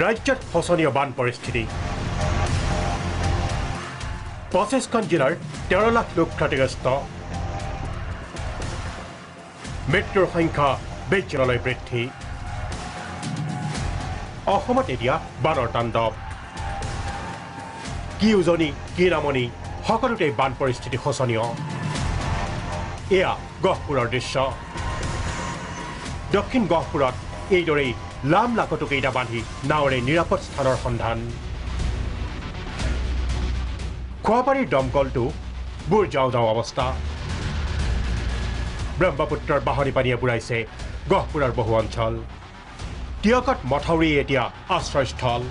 ৰাজ্যত শোচনীয় বান পৰিস্থিতি। পঁচিছখন জিলাৰ তেৰ লাখ লোক ক্ষতিগ্ৰস্ত। মৃত্যুৰ সংখ্যা বিজ্জনলৈ বৃদ্ধি। অসমত এতিয়া বানৰ তাণ্ডৱ। কি উজনি কি নামনি সকলোতেই বান পৰিস্থিতি শোচনীয়। এয়া গহপুৰৰ দৃশ্য। দক্ষিণ গহপুৰত এইদৰেই লাম লাকতো কেইটা বান্ধি নাৱেৰে নিৰাপদ স্থানৰ সন্ধান। খোৱাপাৰীৰ দমকলটো বুৰ যাওঁ যাওঁ অৱস্থা। ব্ৰহ্মপুত্ৰৰ বাহনী পানীয়ে বুঢ়াইছে গহপুৰৰ বহু অঞ্চল। টিয়কত মথাউৰি এতিয়া আশ্ৰয়স্থল।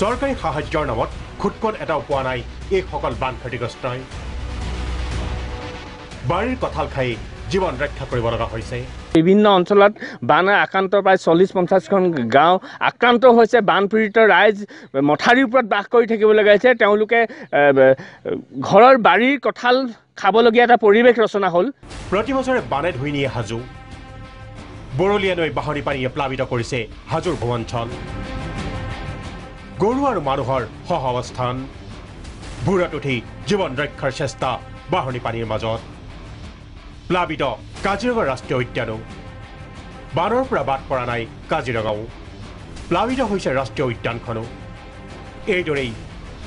চৰকাৰী সাহায্যৰ নামত খুটকণ এটাও পোৱা নাই এইসকল বান ক্ষতিগ্ৰস্তই। বাৰীৰ কঁঠাল খাই জীৱন ৰক্ষা কৰিব লগা হৈছে। বিভিন্ন অঞ্চলত বান আক্ৰান্ত প্ৰায় চল্লিছ পঞ্চাছখন গাঁও আক্ৰান্ত হৈছে। বানপীড়িত ৰাইজ মথাউৰিৰ ওপৰত বাস কৰি থাকিবলগীয়া হৈছে তেওঁলোকে ঘৰৰ বাৰীৰ কঁঠাল খাবলগীয়া এটা পৰিৱেশ ৰচনা হ'ল। প্ৰতি বছৰে বানে ধুই নিয়ে হাজো। বৰলীয়া নৈ বাহনী পানীয়ে প্লাবিত কৰিছে হাজোৰ অঞ্চল গৰু আৰু মানুহৰ সহ অৱস্থান ভূৰত উঠি জীৱন ৰক্ষাৰ চেষ্টা বাহনী পানীৰ মাজত। প্লাবিত কাজিৰঙা ৰাষ্ট্ৰীয় উদ্যানো বানৰ পৰা বাদ পৰা নাই কাজিৰঙাও। প্লাবিত হৈছে ৰাষ্ট্ৰীয় উদ্যানখনো। এইদৰেই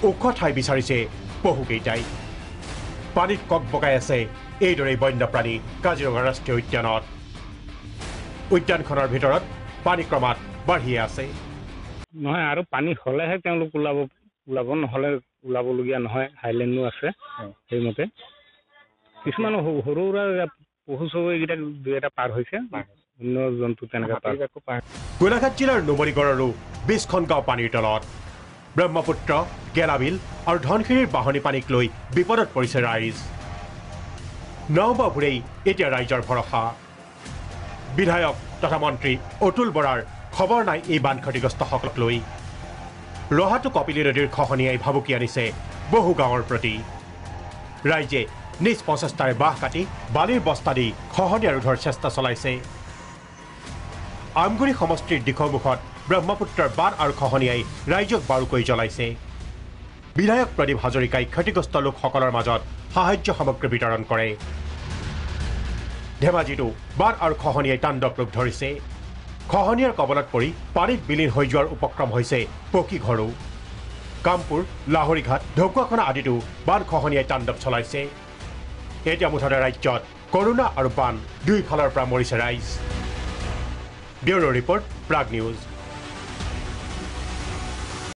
ওখ ঠাই বিচাৰিছে পহুকেইটাই পানীত কক বগাই আছে এইদৰেই বন্যপ্ৰাণী কাজিৰঙা ৰাষ্ট্ৰীয় উদ্যানত। উদ্যানখনৰ ভিতৰত পানী ক্ৰমাৎ বাঢ়িয়ে আছে। নহয় আৰু পানী হ'লেহে তেওঁলোক ওলাব ওলাব নহ'লে ওলাবলগীয়া নহয় হাইলেণ্ডো আছে সেইমতে। কিছুমান সৰু সৰু পশু চহু এইকেইটা দুই এটা পাৰ হৈছে। অন্য জন্তু তেনেকৈ পাৰ। গোলাঘাট জিলাৰ নুমলীগড়ৰো বিছখন গাঁও পানীৰ তলত। ব্ৰহ্মপুত্ৰ গেলাবিল আৰু ধনশিৰিৰ বাহনী পানীক লৈ বিপদত পৰিছে ৰাইজ। নওবাবোৰেই এতিয়া ৰাইজৰ ভৰসা। বিধায়ক তথা মন্ত্ৰী অতুল বৰাৰ খবৰ নাই এই বান ক্ষতিগ্ৰস্তসকলক লৈ। ৰহাটো কপিলী নদীৰ খহনীয়াই ভাবুকি আনিছে বহু গাঁৱৰ প্ৰতি। ৰাইজে নিজ প্ৰচেষ্টাৰে বাঁহ কাটি বালিৰ বস্তা দি খহনীয়া ৰোধৰ চেষ্টা চলাইছে। আমগুৰি সমষ্টিৰ দিশমুখত ব্ৰহ্মপুত্ৰৰ বান আৰু খহনীয়াই ৰাইজক বাৰুকৈ জ্বলাইছে। বিধায়ক প্ৰদীপ হাজৰিকাই ক্ষতিগ্ৰস্ত লোকসকলৰ মাজত সাহায্য সামগ্ৰী বিতৰণ কৰে। ধেমাজিতো বান আৰু খহনীয়াই তাণ্ডৱ ৰূপ ধৰিছে। খহনীয়াৰ কবলত পৰি পানীত বিলীন হৈ যোৱাৰ উপক্ৰম হৈছে পকী ঘৰো। কামপুৰ লাহৰীঘাট ঢকুৱাখনা আদিতো বান খহনীয়াই তাণ্ডৱ চলাইছে। এতিয়া মুঠতে ৰাজ্যত কৰোণা আৰু বান দুয়োফালৰ পৰা মৰিছে ৰাইজ ব্যুৰ' ৰিপৰ্ট প্ৰাগ নিউজ